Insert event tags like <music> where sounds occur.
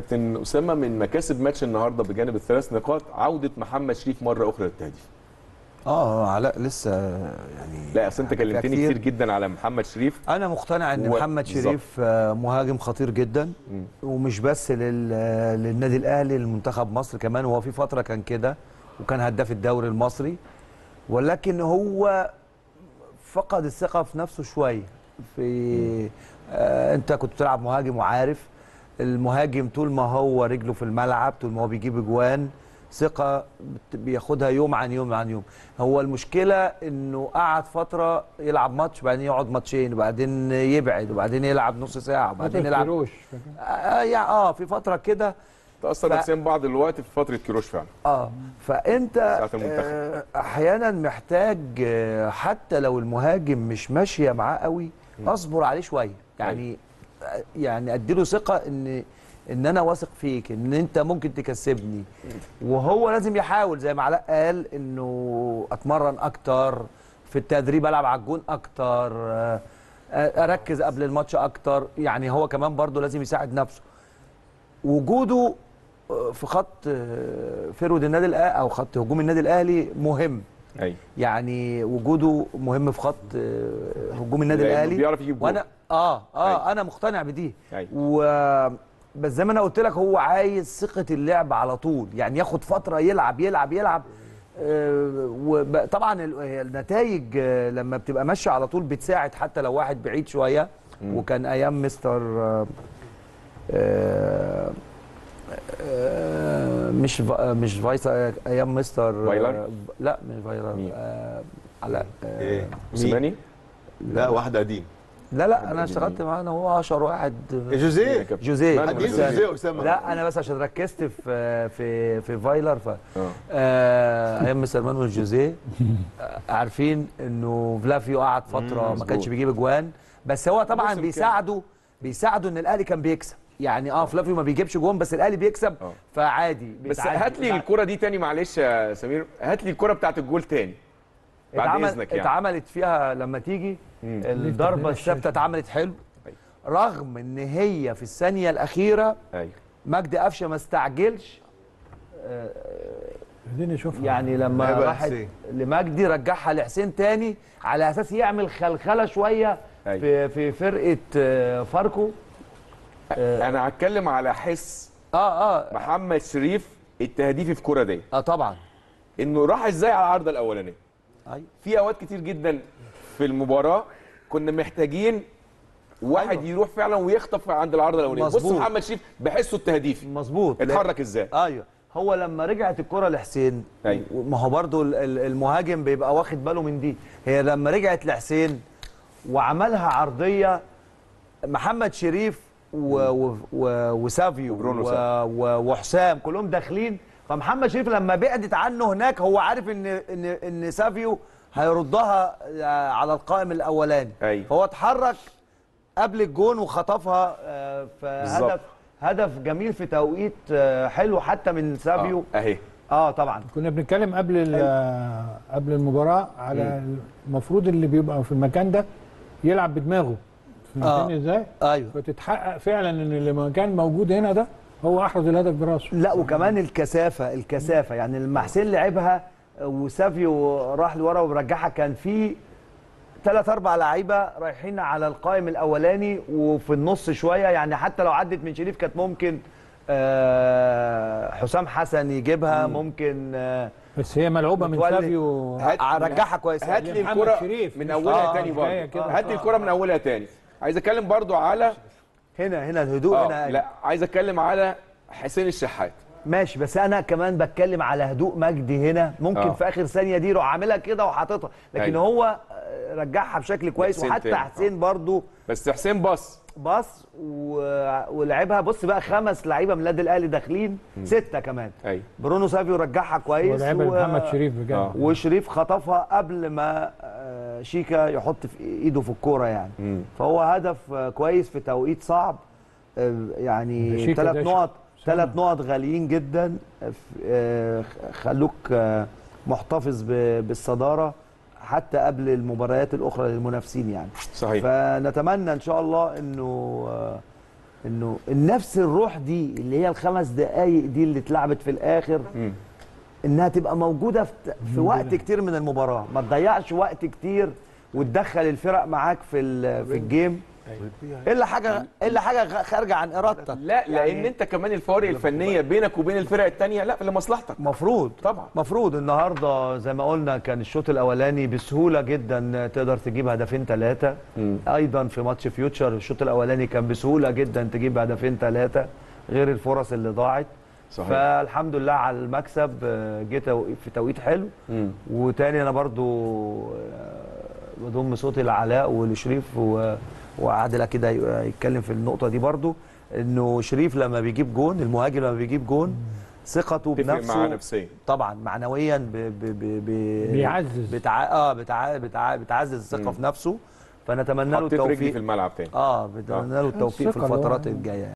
كابتن أسامة من مكاسب ماتش النهارده بجانب الثلاث نقاط عودة محمد شريف مرة أخرى للتهديف. آه علاء لسه يعني لا أصل أنت حاجات كلمتني كتير جدا على محمد شريف. أنا مقتنع إن و- محمد. شريف آه، مهاجم خطير جدا مم. ومش بس لل... آه، للنادي الأهلي لمنتخب مصر كمان. هو في فترة كان كده وكان هداف الدوري المصري. ولكن هو فقد الثقة في نفسه شوية في آه أنت كنت بتلعب مهاجم وعارف. المهاجم طول ما هو رجله في الملعب طول ما هو بيجيب اجوان ثقة بياخدها يوم عن يوم عن يوم. هو المشكلة إنه قعد فترة يلعب ماتش بعدين يقعد ماتشين وبعدين يبعد وبعدين يلعب نص ساعة وبعدين يلعب كيروش؟ آه يعني آه في فترة كده. تاثر ف- نفسيا بعض الوقت في فترة كيروش فعلا. آه فأنت. آه أحيانا محتاج آه حتى لو المهاجم مش ماشية معاه قوي اصبر عليه شوية. يعني آه يعني أديله ثقة إن إن أنا واثق فيك إن أنت ممكن تكسبني. وهو لازم يحاول زي ما علاء قال إنه أتمرن أكتر في التدريب ألعب على الجون أكتر أركز قبل الماتش أكتر. يعني هو كمان برضه لازم يساعد نفسه. وجوده في خط فرود النادي الاهلي أو خط هجوم النادي الأهلي مهم. أيوه. يعني وجوده مهم في خط هجوم النادي الأهلي. بيعرف يجيب جول. وأنا آه آه أيوة. أنا مقتنع بدي. أيوة. و بس زي ما أنا قلت لك هو عايز ثقة اللعب على طول. يعني ياخد فترة يلعب يلعب يلعب. وطبعا النتائج آه، لما بتبقى ماشية على طول بتساعد حتى لو واحد بعيد شوية. وكان أيام مستر آه، آه، آه، مش مش فايس أيام مستر آه، فايلر؟ لا مش فايلر. مين؟ آه، علاء آه، إيه؟ موسيماني لا. واحد قديم. لا لا أنا اشتغلت معاه أنا هو أشهر واحد. جوزيه؟ جوزيه. جوزيه؟ اسامه لا أنا بس عشان ركزت في في في فايلر ف آه. آه، أيام مستر مانويل جوزيه آه، <laughs> عارفين إنه فلافيو قعد فترة ما. كانش بيجيب أجوان. بس هو طبعا بيساعده بيساعده إن الأهلي كان بيكسب. يعني آه فلافيو ما بيجيبش جون بس الأهلي بيكسب آه. فعادي بس هات لي الكرة دي تاني معلش يا سمير. هات لي الكرة بتاعت الجول تاني. بعد اتعمل إذنك يعني. اتعملت فيها لما تيجي الضربة الثابتة اتعملت حلو. أيوة. رغم إن هي في الثانية الأخيرة أيوه. مجدي قفشة ما استعجلش عايزين نشوفها يعني لما لعبها راحت. لمجدي رجعها لحسين تاني على أساس يعمل خلخلة شوية أيوة. في في فرقة آه، فاركو. أنا هتكلم على حس آه آه. محمد شريف التهديفي في الكره دي. آه طبعا. إنه راح إزاي على العارضه الاولانيه في أوقات كتير جدا في المباراة كنا محتاجين واحد أيوة. يروح فعلا ويخطف عند العارضه الاولانيه بص. محمد شريف بحسه التهديفي مظبوط اتحرك إزاي أيوه هو لما رجعت الكرة لحسين أيوة. ما هو ال- المهاجم بيبقى واخد باله من دي هي لما رجعت لحسين وعملها عرضية محمد شريف و و و وسافيو و. و وحسام كلهم داخلين فمحمد شريف لما بعدت عنه هناك هو عارف ان ان إن سافيو هيردها آه، على القائم الأولاني أيوة. فهو اتحرك قبل الجون وخطفها آه، فهدف بالظبط. هدف جميل في توقيت آه، حلو حتى من سافيو آه، أهي آه طبعا كنا بنتكلم قبل ال- قبل المباراة على المفروض اللي بيبقى في المكان ده يلعب بدماغه فهمتني آه. إزاي؟ أيوه فتتحقق فعلا إن اللي كان موجود هنا ده هو أحرز الهدف براسه. لا وكمان الكثافة الكثافة. يعني لما حسين لعبها وسافيو راح لورا ورجعها. كان في ثلاث أربع لعيبة رايحين على القائم الأولاني وفي النص شوية يعني حتى لو عدت من شريف كانت ممكن آه، حسام حسن يجيبها ممكن آه، بس هي ملعوبة من. سافيو رجعها كويس. هات لي الكرة من أولها آه، تاني برضه. هات لي الكرة من أولها تاني. عايز أتكلم برضو على هنا هنا الهدوء آه هنا لا عايز أتكلم على حسين الشحات. ماشي بس أنا كمان بتكلم على هدوء مجدي هنا. ممكن آه. في آخر ثانية دي يروح عاملها كده وحاططها. لكن أيوة. هو آه، رجعها بشكل كويس. وحتى تاني. حسين برضو بس حسين بص. باص و... ولعبها. بص بقى خمس لعيبة من النادي الأهلي داخلين. ستة كمان. أيوه. برونو سافيو رجعها كويس. ولعبها محمد شريف بجد. آه. وشريف خطفها قبل ما آه، شيكا يحط في ايده في الكوره يعني. مم. فهو هدف كويس في توقيت صعب. آه، يعني شيكا ثلاث نقط ثلاث نقط غاليين جدا آه، خلوك آه، محتفظ ب- بالصدارة حتى قبل المباريات الأخرى للمنافسين يعني. صحيح. فنتمنى إن شاء الله إنه إنه نفس الروح دي اللي هي الخمس دقايق دي اللي اتلعبت في الآخر مم. إنها تبقى موجودة في, في وقت كتير من المباراة. ما تضيعش وقت كتير وتدخل الفرق معاك في في الجيم. إلا حاجة إلا حاجة خارجة عن إرادتك. لا لأن أنت كمان الفوارق الفنية بينك وبين الفرق الثانية لا لمصلحتك مفروض. طبعا. مفروض. النهارده زي ما قلنا كان الشوط الأولاني بسهولة جدا تقدر تجيب هدفين ثلاثة. أيضا في ماتش فيوتشر الشوط الأولاني كان بسهولة جدا تجيب هدفين ثلاثة غير الفرص اللي ضاعت. صحيح. فالحمد لله على المكسب آه، جه في توقيت حلو مم. وتاني أنا برضو آه، بضم صوتي لعلاء ولشريف و- وعادل كده ي- يتكلم في النقطة دي برضو إنه شريف لما بيجيب جون المهاجم لما بيجيب جون ثقته تفرق بنفسه معاه نفسيا طبعا معنويا ب ب ب ب بيعزز. بتع... آه بتع... بتع... بتعزز الثقة. في نفسه فنتمنى له رجلي في التوفيق الملعب تاني آه بنتمنى له التوفيق في الفترات الجاية